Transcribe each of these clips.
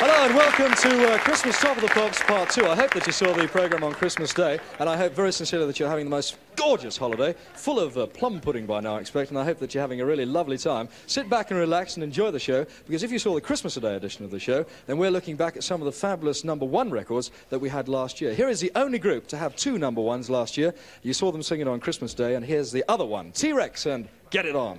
Hello and welcome to uh, Christmas Top of the Pops Part 2. I hope that you saw the programme on Christmas Day, and I hope very sincerely that you're having the most gorgeous holiday, full of uh, plum pudding by now, I expect, and I hope that you're having a really lovely time. Sit back and relax and enjoy the show, because if you saw the Christmas Day edition of the show, then we're looking back at some of the fabulous number one records that we had last year. Here is the only group to have two number ones last year. You saw them singing on Christmas Day, and here's the other one, T-Rex and Get It On.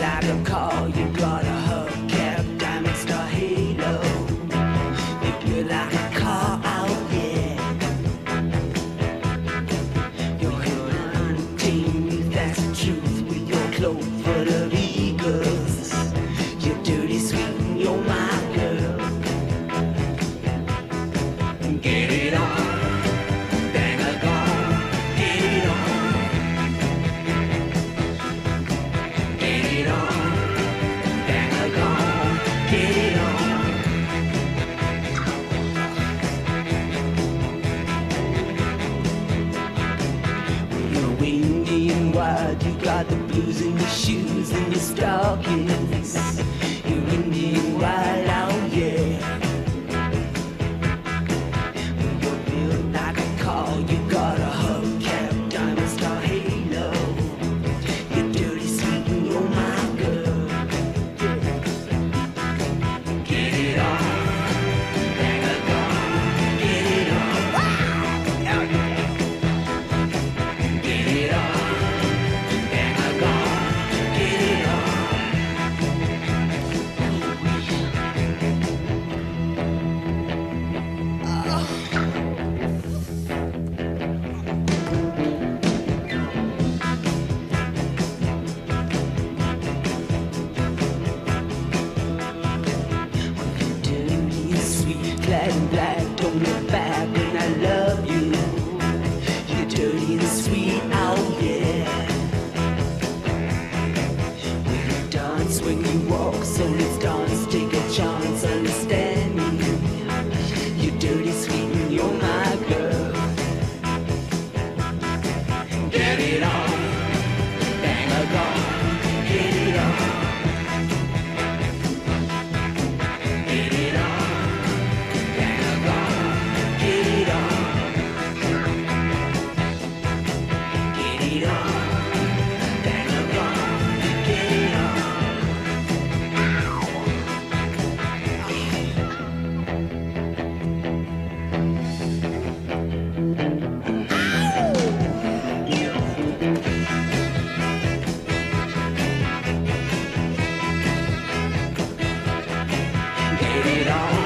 like a call, you got a hubcap, diamond star halo. If you like a car, oh yeah. You're that's the truth with your wild, you got the blues in your shoes and your stockings. You're windy and wild, oh black, don't look back, when I love you. You're dirty and sweet, oh yeah. When you dance, when you walk, so let's dance, take a chance, understand me. You're dirty, sweet, and you're my girl. Get it on. virar